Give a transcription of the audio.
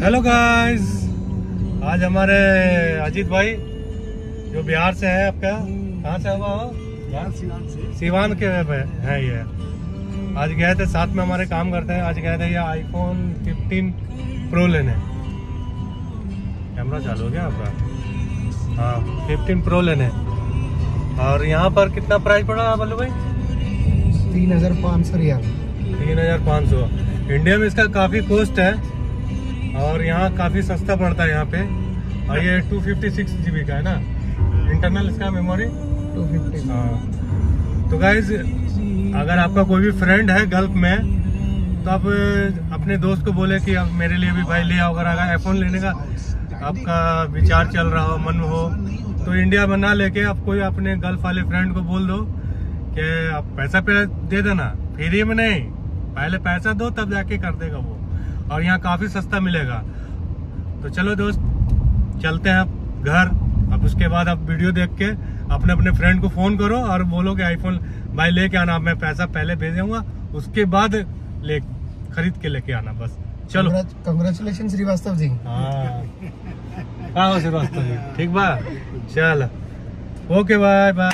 Hello guys आज हमारे अजीत भाई जो बिहार से है आपका कहाँ से हुआ हो सिवान के है ये। आज गए थे साथ में हमारे काम करते हैं। आज गए थे ये आईफोन 15 प्रो लेने। कैमरा चालू हो गया आपका? हाँ 15 प्रो लेने। और यहाँ पर कितना प्राइस पड़ा बल्लू भाई? तीन हज़ार पाँच सौ रियाल। तीन हज़ार पाँच सौ। इंडिया में इसका काफ़ी कॉस्ट है। और यहाँ काफ़ी सस्ता पड़ता है यहाँ पे। और ये टू फिफ्टी सिक्स जी का है ना? इंटरनल इसका मेमोरी टू फिफ्टी हाँ। तो गाइज़ अगर आपका कोई भी फ्रेंड है गल्फ में तो आप अपने दोस्त को बोले कि अब मेरे लिए भी भाई ले आओ। अगर अगर आईफोन लेने का आपका विचार चल रहा हो मन हो तो इंडिया में ना लेके आप कोई अपने गल्फ वाले फ्रेंड को बोल दो कि आप पैसा पे दे देना। फ्री में नहीं पहले पैसा दो तब जाके कर देगा वो। और यहाँ काफ़ी सस्ता मिलेगा। तो चलो दोस्त चलते हैं अब घर। अब उसके बाद आप वीडियो देख के अपने अपने फ्रेंड को फ़ोन करो और बोलो कि आईफोन भाई लेके आना। मैं पैसा पहले भेजूँगा उसके बाद ले खरीद के लेके आना बस। चलो। कंग्रेचुलेशन श्रीवास्तव जी। हाँ। श्रीवास्तव जी। ठीक बा? चल। Okay bye bye